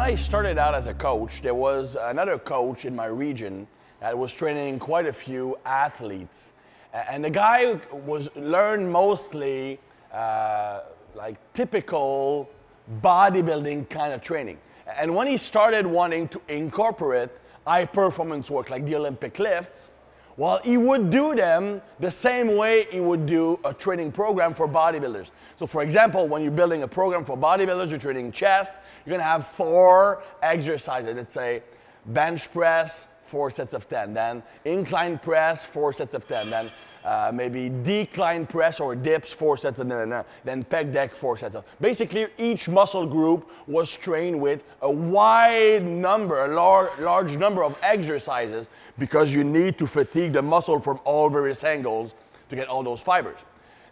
I started out as a coach, there was another coach in my region that was training quite a few athletes. And the guy was learned mostly uh, like typical bodybuilding kind of training. And when he started wanting to incorporate high performance work like the Olympic lifts, well, he would do them the same way he would do a training program for bodybuilders. So, for example, when you're building a program for bodybuilders, you're training chest, you're gonna have four exercises. Let's say bench press, four sets of 10. Then incline press, four sets of 10. Then uh, maybe decline press or dips, four sets no, no. Then pec deck, four sets. Basically, each muscle group was trained with a wide number, a lar- large number of exercises because you need to fatigue the muscle from all various angles to get all those fibers.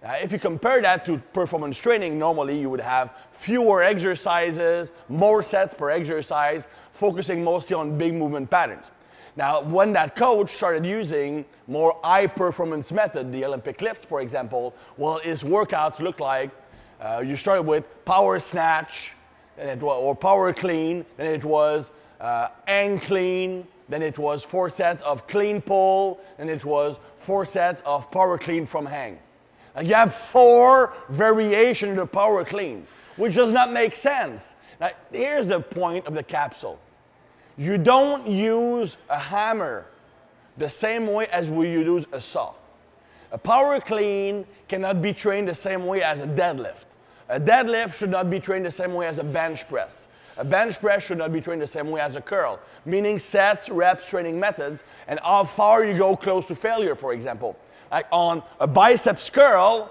Now, if you compare that to performance training, normally you would have fewer exercises, more sets per exercise, focusing mostly on big movement patterns. Now, when that coach started using more high performance method, the Olympic lifts, for example, well, his workouts looked like uh, you started with power snatch, then it was, or power clean, then it was uh, hang clean, then it was four sets of clean pull, then it was four sets of power clean from hang. And you have four variations of power clean, which does not make sense. Now, here's the point of the capsule. You don't use a hammer the same way as we use a saw. A power clean cannot be trained the same way as a deadlift. A deadlift should not be trained the same way as a bench press. A bench press should not be trained the same way as a curl, meaning sets, reps, training methods, and how far you go close to failure, for example. Like on a biceps curl,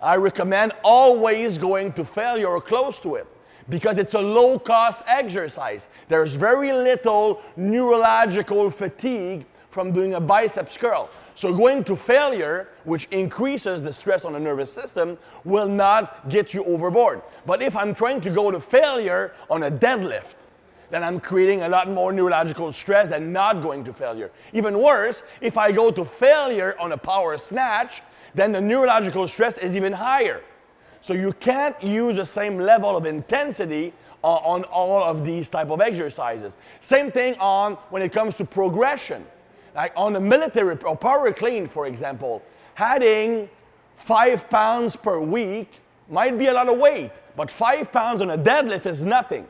I recommend always going to failure or close to it because it's a low cost exercise. There's very little neurological fatigue from doing a biceps curl. So going to failure, which increases the stress on the nervous system, will not get you overboard. But if I'm trying to go to failure on a deadlift, then I'm creating a lot more neurological stress than not going to failure. Even worse, if I go to failure on a power snatch, then the neurological stress is even higher. So you can't use the same level of intensity on, on all of these type of exercises. Same thing on when it comes to progression. Like on the military or power clean, for example, adding five pounds per week might be a lot of weight, but five pounds on a deadlift is nothing.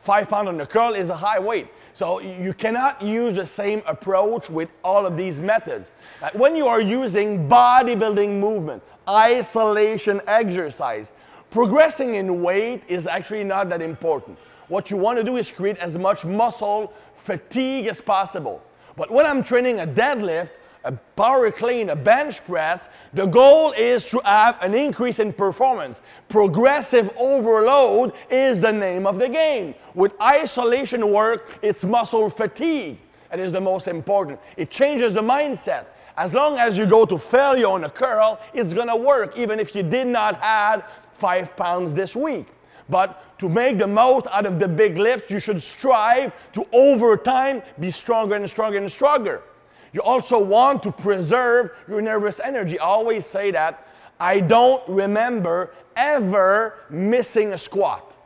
Five pounds on a curl is a high weight. So you cannot use the same approach with all of these methods. Uh, when you are using bodybuilding movement, isolation exercise, progressing in weight is actually not that important. What you want to do is create as much muscle fatigue as possible. But when I'm training a deadlift, a power clean, a bench press, the goal is to have an increase in performance. Progressive overload is the name of the game. With isolation work, it's muscle fatigue. That is the most important. It changes the mindset. As long as you go to failure on a curl, it's gonna work even if you did not add five pounds this week. But to make the most out of the big lift, you should strive to over time be stronger and stronger and stronger. You also want to preserve your nervous energy. I always say that. I don't remember ever missing a squat.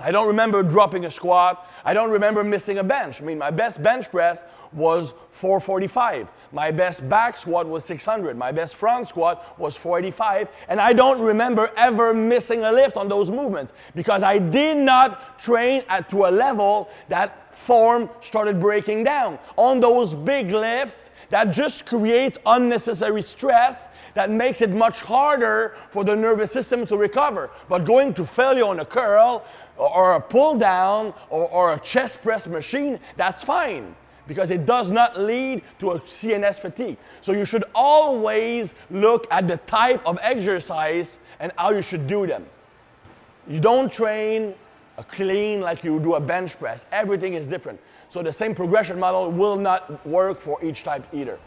I don't remember dropping a squat. I don't remember missing a bench. I mean, my best bench press was 445. My best back squat was 600. My best front squat was 485. And I don't remember ever missing a lift on those movements because I did not train at to a level that form started breaking down. On those big lifts, that just creates unnecessary stress that makes it much harder for the nervous system to recover. But going to failure on a curl or a pull down or, or a chest press machine, that's fine because it does not lead to a CNS fatigue. So you should always look at the type of exercise and how you should do them. You don't train a clean like you do a bench press. Everything is different. So the same progression model will not work for each type either.